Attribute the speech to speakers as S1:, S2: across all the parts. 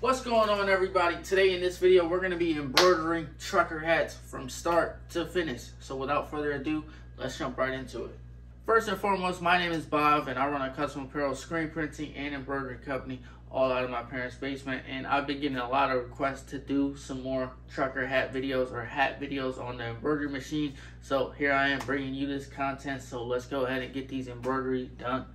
S1: What's going on everybody? Today in this video we're going to be embroidering trucker hats from start to finish. So without further ado, let's jump right into it. First and foremost, my name is Baav and I run a custom apparel screen printing and embroidery company all out of my parents' basement and I've been getting a lot of requests to do some more trucker hat videos or hat videos on the embroidery machine. So here I am bringing you this content so let's go ahead and get these embroidery done.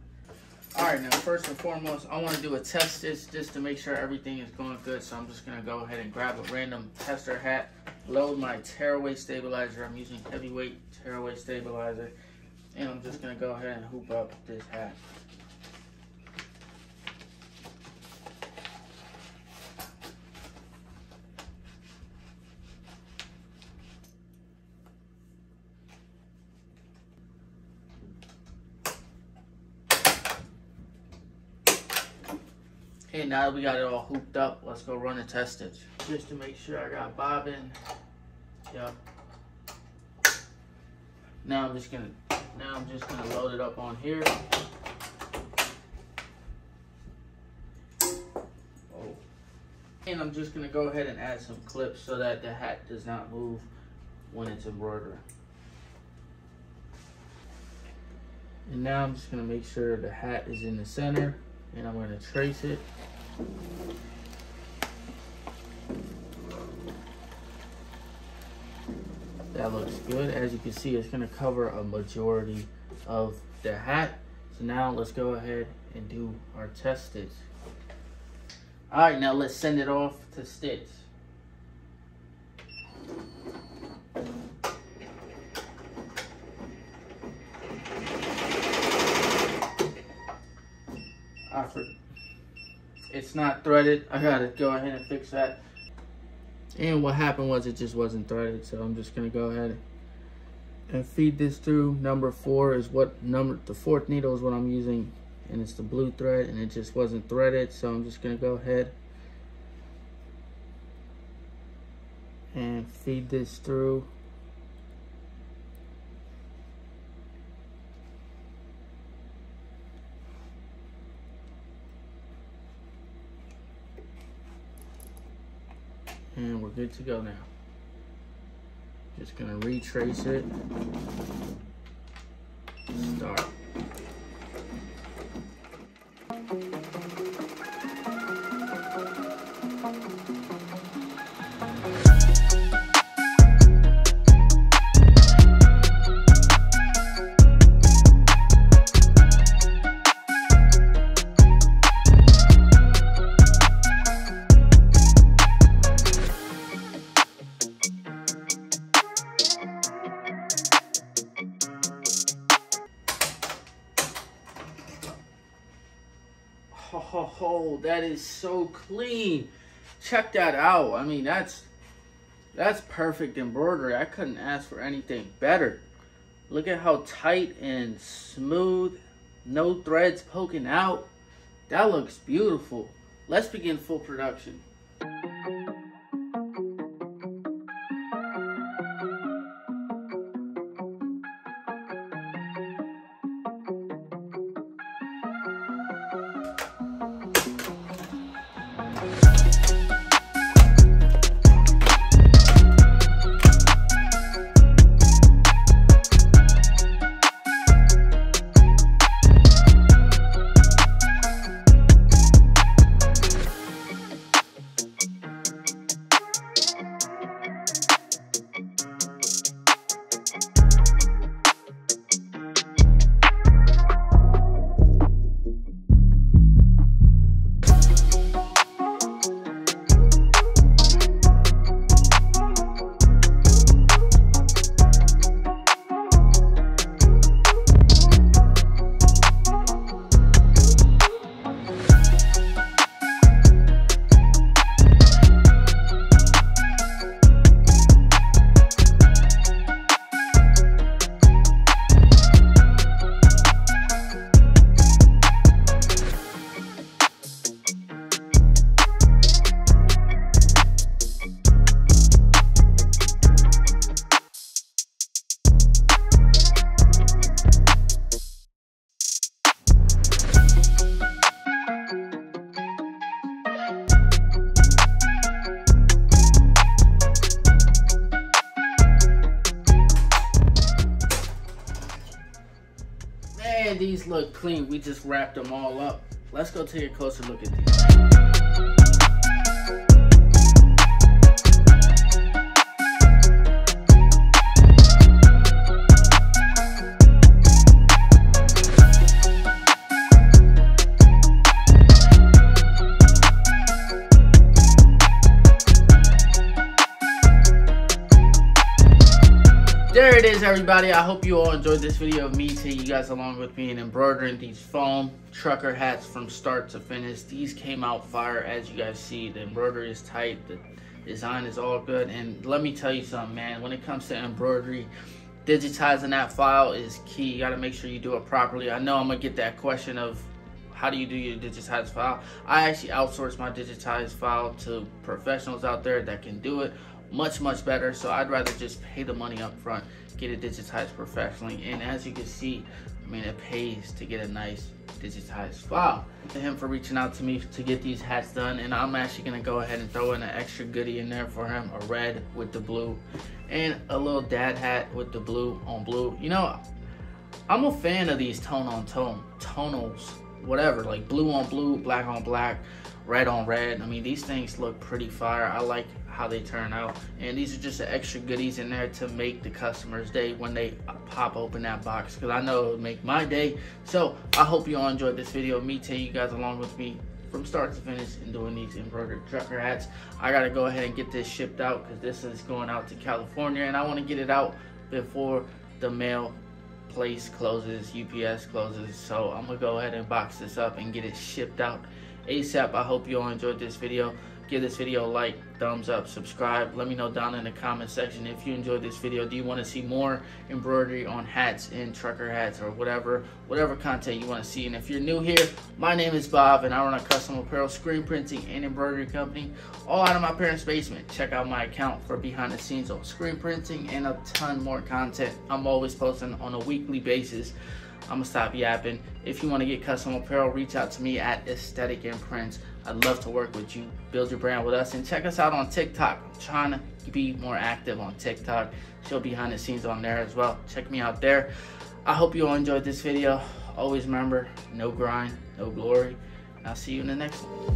S1: Alright, now first and foremost, I want to do a test this just to make sure everything is going good. So I'm just going to go ahead and grab a random tester hat, load my tearaway stabilizer. I'm using heavyweight tearaway stabilizer. And I'm just going to go ahead and hoop up this hat. Okay, now that we got it all hooped up, let's go run and test it. Just to make sure I got bobbin. Yep. Now I'm just gonna now I'm just gonna load it up on here. Oh. And I'm just gonna go ahead and add some clips so that the hat does not move when it's embroidered. And now I'm just gonna make sure the hat is in the center and I'm going to trace it. That looks good. As you can see, it's going to cover a majority of the hat. So now let's go ahead and do our test stitch. All right, now let's send it off to stitch. It's not threaded. I gotta go ahead and fix that. And what happened was it just wasn't threaded. So I'm just gonna go ahead and feed this through. Number four is what number, the fourth needle is what I'm using and it's the blue thread and it just wasn't threaded. So I'm just gonna go ahead and feed this through. And we're good to go now. Just gonna retrace it, That is so clean. Check that out. I mean, that's that's perfect embroidery. I couldn't ask for anything better. Look at how tight and smooth. No threads poking out. That looks beautiful. Let's begin full production. These look clean. We just wrapped them all up. Let's go take a closer look at these. It is everybody? I hope you all enjoyed this video of me taking you guys along with me and embroidering these foam trucker hats from start to finish. These came out fire as you guys see. The embroidery is tight. The design is all good. And let me tell you something man. When it comes to embroidery digitizing that file is key. You got to make sure you do it properly. I know i'm gonna get that question of how do you do your digitized file? I actually outsource my digitized file to professionals out there that can do it much much better. So i'd rather just pay the money up front get it digitized professionally. And as you can see i mean it pays to get a nice digitized file. To him for reaching out to me to get these hats done. And i'm actually to go ahead and throw in an extra goodie in there for him a red with the blue and a little dad hat with the blue on blue. You know i'm a fan of these tone on tone tonals whatever like blue on blue black on black red on red i mean these things look pretty fire i like how they turn out. And these are just the extra goodies in there to make the customer's day when they pop open that box. Because I know it'll make my day. So I hope you all enjoyed this video. Me taking you guys along with me from start to finish and doing these embroidered trucker hats. I gotta go ahead and get this shipped out because this is going out to California and I want to get it out before the mail place closes, UPS closes. So I'm gonna go ahead and box this up and get it shipped out ASAP. I hope you all enjoyed this video give this video a like, thumbs up, subscribe. Let me know down in the comment section if you enjoyed this video. Do you want to see more embroidery on hats and trucker hats or whatever, whatever content you want to see. And if you're new here, my name is Baav and I run a custom apparel screen printing and embroidery company all out of my parents' basement. Check out my account for behind the scenes on screen printing and a ton more content. I'm always posting on a weekly basis. I'm gonna stop yapping. If you want to get custom apparel, reach out to me at Aesthetic Imprints. I'd love to work with you, build your brand with us, and check us out on TikTok. I'm trying to be more active on TikTok. Show behind the scenes on there as well. Check me out there. I hope you all enjoyed this video. Always remember, no grind, no glory. And I'll see you in the next one.